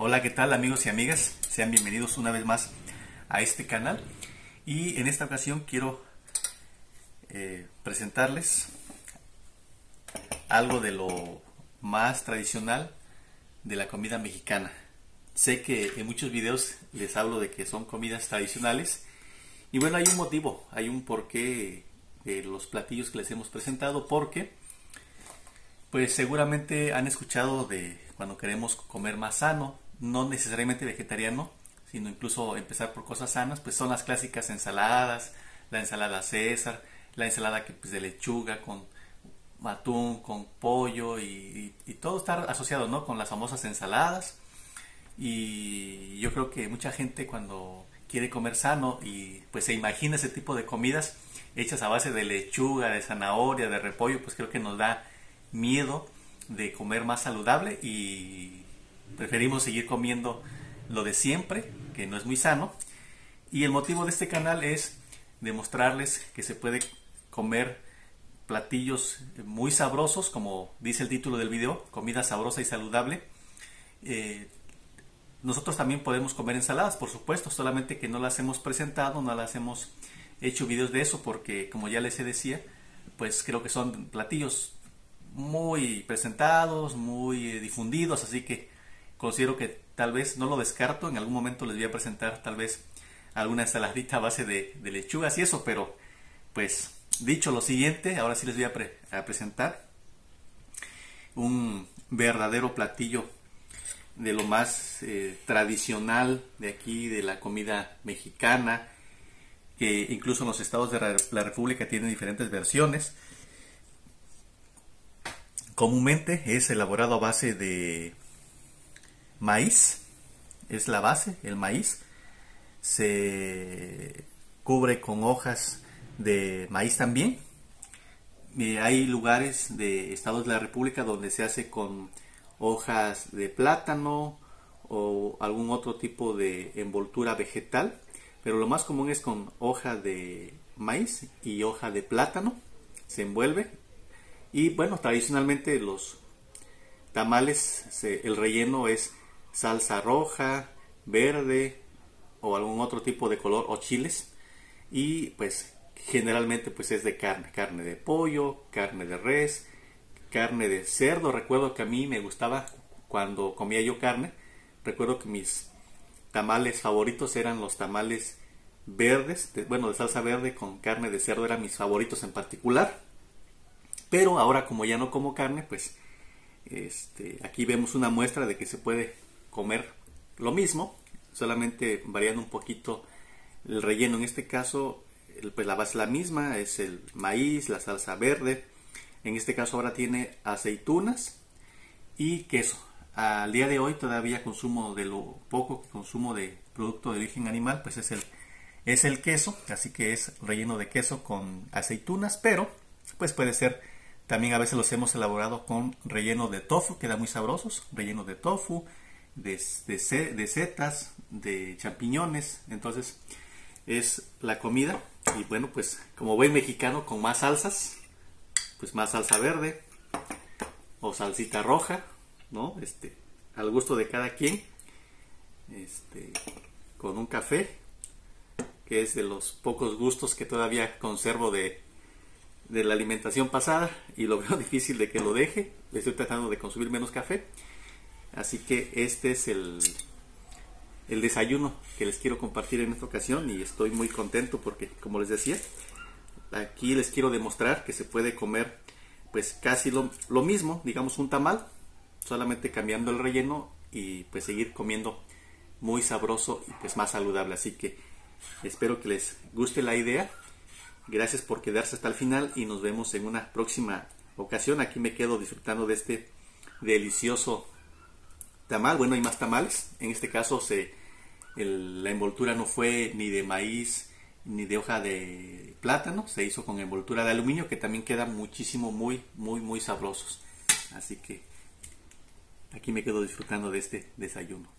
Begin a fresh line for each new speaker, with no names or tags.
Hola, ¿qué tal amigos y amigas? Sean bienvenidos una vez más a este canal. Y en esta ocasión quiero eh, presentarles algo de lo más tradicional de la comida mexicana. Sé que en muchos videos les hablo de que son comidas tradicionales y bueno, hay un motivo, hay un porqué de los platillos que les hemos presentado porque pues seguramente han escuchado de cuando queremos comer más sano, no necesariamente vegetariano, sino incluso empezar por cosas sanas, pues son las clásicas ensaladas, la ensalada César, la ensalada que, pues, de lechuga con atún, con pollo y, todo está asociado ¿no? con las famosas ensaladas. Y yo creo que mucha gente cuando quiere comer sano y pues se imagina ese tipo de comidas hechas a base de lechuga, de zanahoria, de repollo, pues creo que nos da miedo de comer más saludable y preferimos seguir comiendo lo de siempre, que no es muy sano. Y el motivo de este canal es demostrarles que se puede comer platillos muy sabrosos, como dice el título del video, comida sabrosa y saludable. Eh, nosotros también podemos comer ensaladas, por supuesto, solamente que no las hemos presentado, no las hemos hecho videos de eso, porque como ya les decía, pues creo que son platillos muy presentados, muy difundidos, así que considero que tal vez no lo descarto, en algún momento les voy a presentar tal vez alguna ensaladita a base de, lechugas y eso, pero pues dicho lo siguiente, ahora sí les voy a, presentar un verdadero platillo de lo más eh, tradicional de aquí, de la comida mexicana, que incluso en los estados de la República tienen diferentes versiones. Comúnmente es elaborado a base de maíz, es la base, el maíz. Se cubre con hojas de maíz también. hay lugares de estados de la República donde se hace con hojas de plátano o algún otro tipo de envoltura vegetal, pero lo más común es con hoja de maíz y hoja de plátano. Se envuelve y bueno, tradicionalmente los tamales, el relleno es salsa roja, verde o algún otro tipo de color o chiles y pues generalmente pues es de carne, carne de pollo, carne de res, carne de cerdo. Recuerdo que a mí me gustaba cuando comía yo carne, recuerdo que mis tamales favoritos eran los tamales verdes, bueno, de salsa verde con carne de cerdo eran mis favoritos en particular. Pero ahora como ya no como carne, pues este, aquí vemos una muestra de que se puede comer lo mismo, solamente variando un poquito el relleno. En este caso, pues la base es la misma, es el maíz, la salsa verde. En este caso ahora tiene aceitunas y queso. Al día de hoy todavía consumo de lo poco que consumo de producto de origen animal, pues es el, es el queso, así que es relleno de queso con aceitunas, pero pues puede ser también a veces los hemos elaborado con relleno de tofu, queda muy sabrosos, relleno de tofu, de, de, setas, de champiñones. Entonces es la comida. Y bueno, pues como buen mexicano con más salsas, pues más salsa verde o salsita roja, ¿no? Este, al gusto de cada quien. Este, con un café, que es de los pocos gustos que todavía conservo de, de la alimentación pasada y lo veo difícil de que lo deje. Estoy tratando de consumir menos café. Así que este es el, el desayuno que les quiero compartir en esta ocasión y estoy muy contento porque, como les decía, aquí les quiero demostrar que se puede comer pues casi lo, lo mismo, digamos un tamal, solamente cambiando el relleno y pues seguir comiendo muy sabroso y pues más saludable. Así que espero que les guste la idea. Gracias por quedarse hasta el final y nos vemos en una próxima ocasión. Aquí me quedo disfrutando de este delicioso tamal, bueno, hay más tamales. En este caso se, la envoltura no fue ni de maíz ni de hoja de plátano, se hizo con envoltura de aluminio que también queda muchísimo, muy, muy, muy sabrosos. Así que aquí me quedo disfrutando de este desayuno.